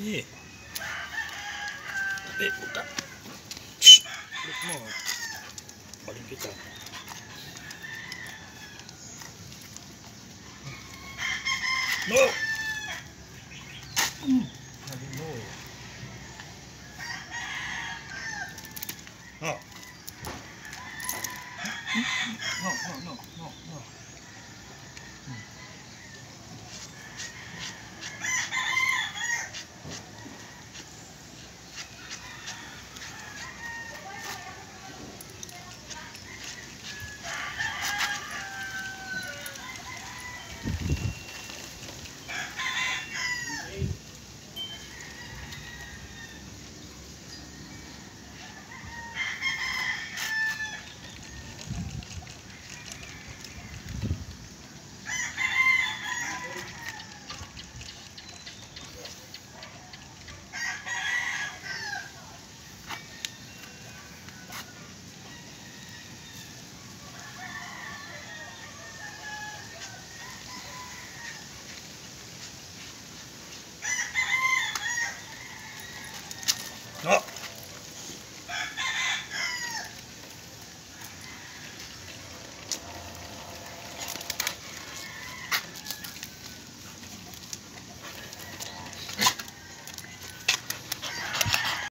Eh. Eh. Shh. Look mo. Paling kita. No! Mm. Mo. No. No, no, no, no, no. 아!